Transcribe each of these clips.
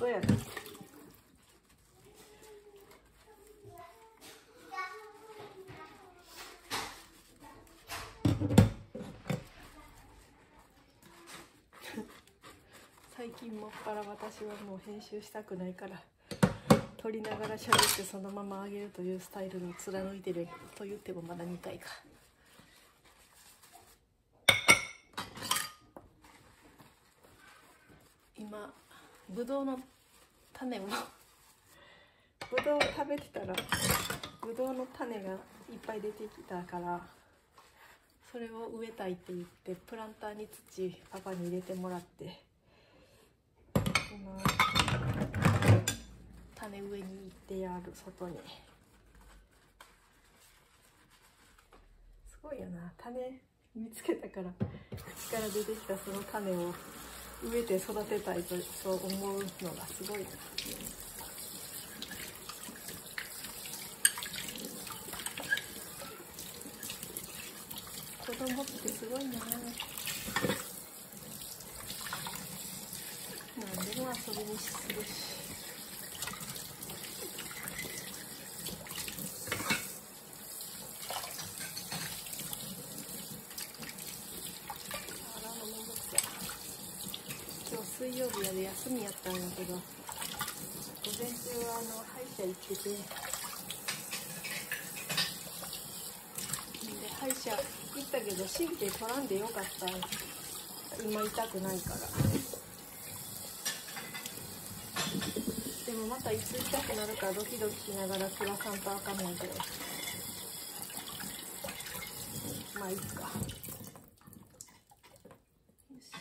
そうやね最近もっぱら私はもう編集したくないから撮りながら喋ってそのまま上げるというスタイルに貫いてると言ってもまだ2回か。今ぶどうの種をぶどうを食べてたらぶどうの種がいっぱい出てきたからそれを植えたいって言ってプランターに土パパに入れてもらって今種植えに行ってやる外に。すごいよな。種見つけたから口から出てきたその種を植えて育てたいとそう思うのがすごいな。子供ってすごいな。何でも遊びにするしあらもうめんどくさ今日水曜日やで休みやったんやけど午前中はあの歯医者行っててで歯医者行ったけど神経取らんでよかった。今痛くないから。でもまたいつ痛くなるかドキドキしながら暮らさんとあかんので。まあいいかよし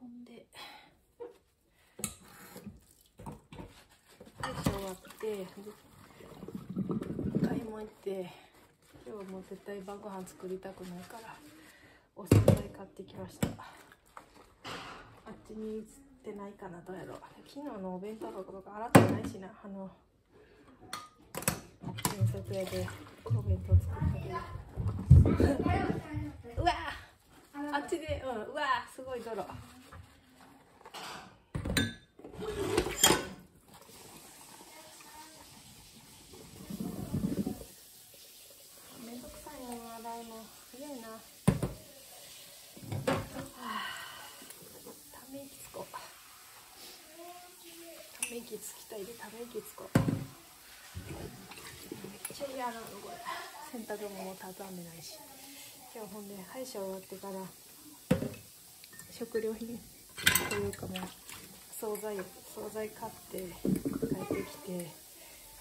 ほんで歯医者終わって買い物行って今日も絶対晩ご飯作りたくないからお惣菜買ってきました。あっちに映ってないかなどうやろう。昨日のお弁当箱とか洗ってないしなあの遠足屋でお弁当作ったけど。うわあっちでうんうわすごい泥めんどくさいも早いな。あため息つこう。ため息つきたいでため息つこう。めっちゃ嫌なのこれ。洗濯物も畳んでないし。今日ほんで歯医者終わってから食料品というかもう惣菜惣菜買って帰ってきて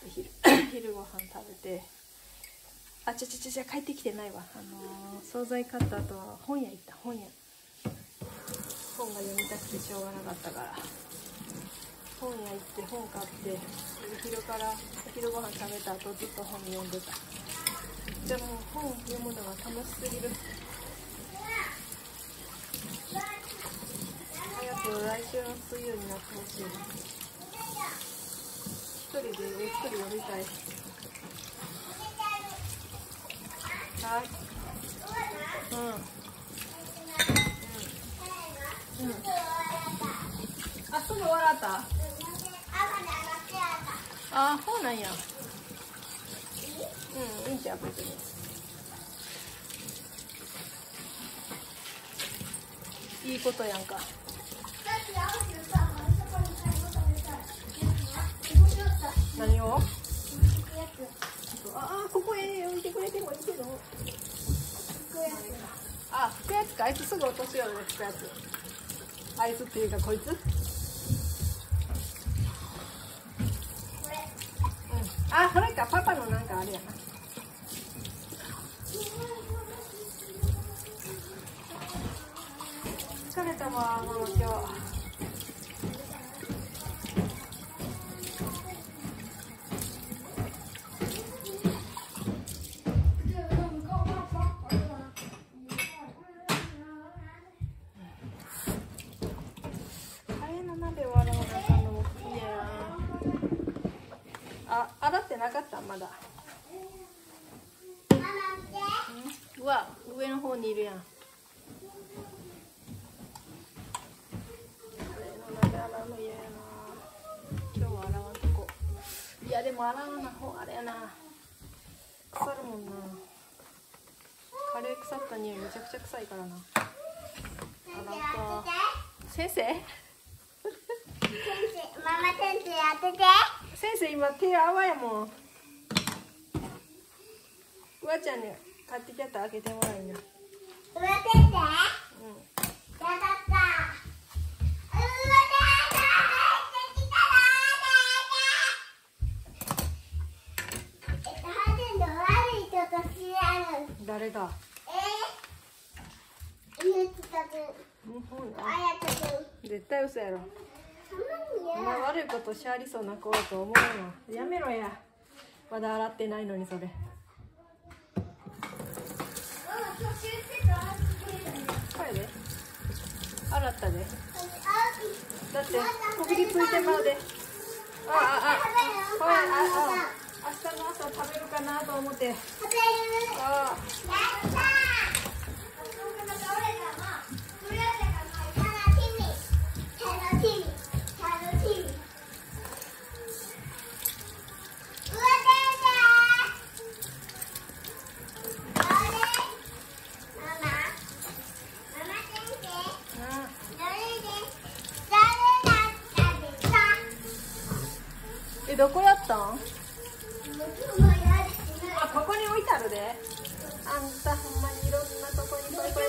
昼 昼ご飯食べてあちゃちゃちゃちゃ帰ってきてないわ。あのー、惣菜買った後は本屋行った本屋。本が読みたくてしょうがなかったから。本屋行って本買ってお昼からお昼ご飯食べた後ずっと本読んでた。でもう本読むのが楽しすぎる。早く来週の水曜になってほしい一人でゆっくり読みたい。うん。うん、あっそうなんや。うん。いいじゃん別にいいことやんか。何を？ああここへ置いてくれてもいいけど。あ拭くやつか。あいつすぐ落とすよね拭くやつあいつっていうかこいつ。うん。あこれかパパのなんかあれやな。疲れたわママ今日。なかった？まだ。うわ上の方にいるやん。いやでも洗わな方あれやな。腐るもんな。カレー腐った匂いめちゃくちゃ臭いからな。洗うか 先生。ママ先生当てて。先生今手泡やもんうわちゃんに買ってきた開けてもらいなママ先生うん。やだったうわ先生帰ってきたらえっとハゼの悪い人と知らぬ誰だえー、絶対嘘やろそん悪いことしありそうな子だと思うわやめろや。まだ洗ってないのにそれ。洗ったで。だってこびりついてまうで。あああこれああ明日の朝食べるかなと思って。ああ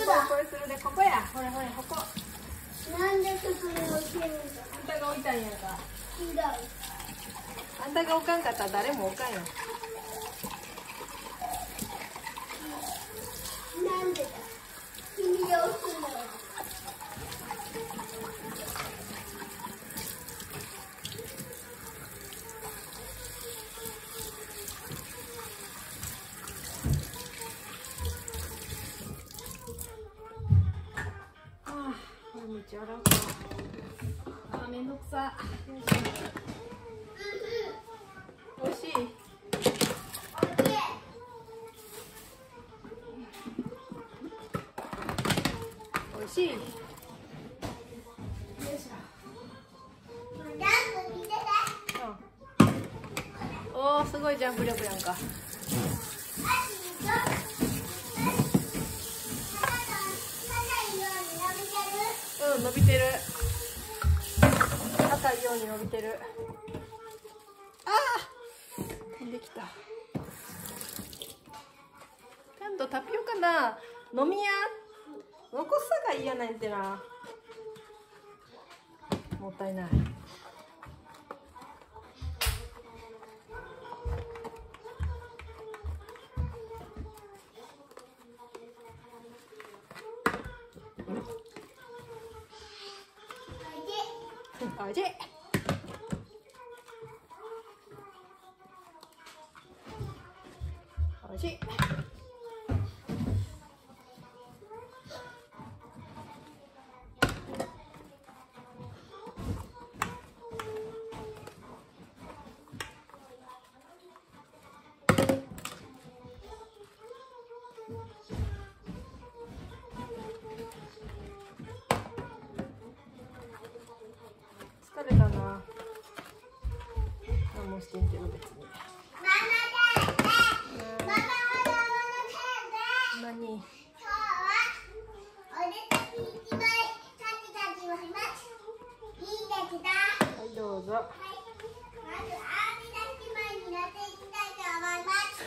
これするでここや。ほれほれここ。なんでそこに置けるんだあんたが置いたんやんかあんたが置かんかったら誰も置かんよ。なんでだ君が置くのああ毎日洗うかあめんどくさ。おいしい。おいしい。よいしおーすごいジャンプ力やんかように伸びてる。ああ飛んできた。ちゃんとタピオカな飲みや残すさが嫌なんてな。もったいない。味おいしいし疲れたな。何もしてんけど別に。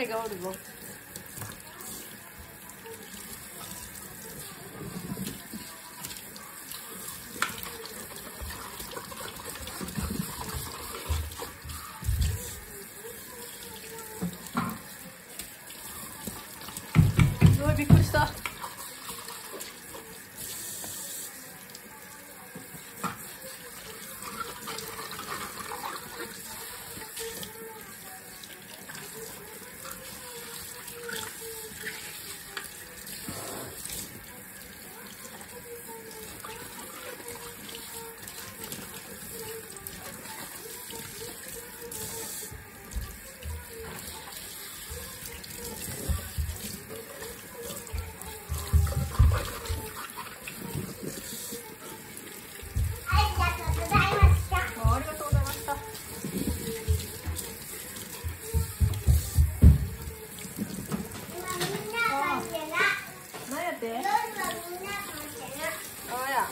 うわ獅子舞がおるぞ哎呀？呀。